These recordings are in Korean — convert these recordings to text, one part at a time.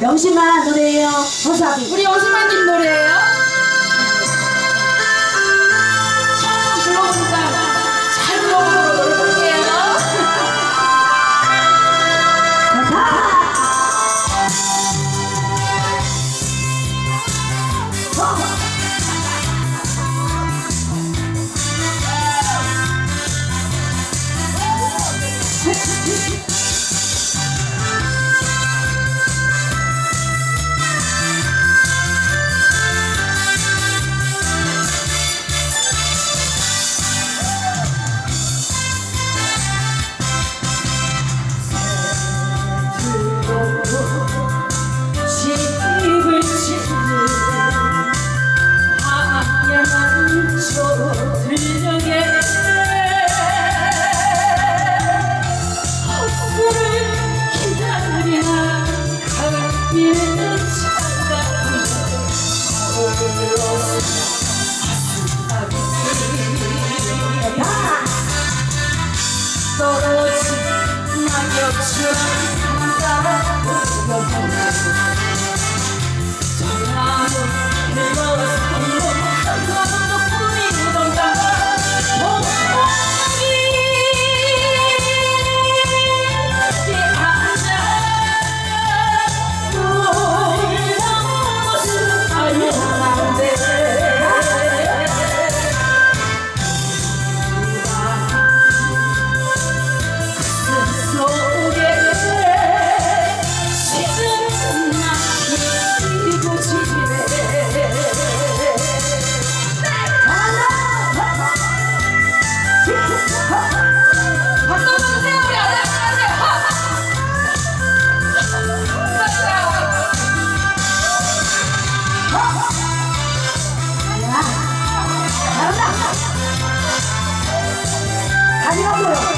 영심아 노래예요. 허사비. 우리 영수마님 노래예요. just 가져가고요.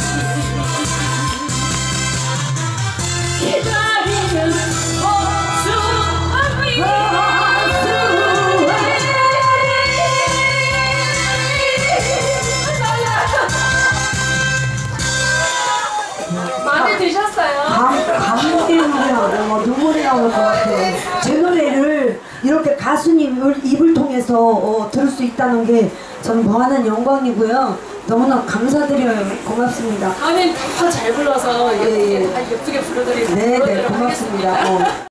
이렇게 가수님 입을 통해서 어, 들을 수 있다는 게 저는 무한한 영광이고요. 너무나 감사드려요. 고맙습니다. 아니 다잘 불러서 예, 예. 다 예쁘게 부르드리고 네, 네, 고맙습니다. 어.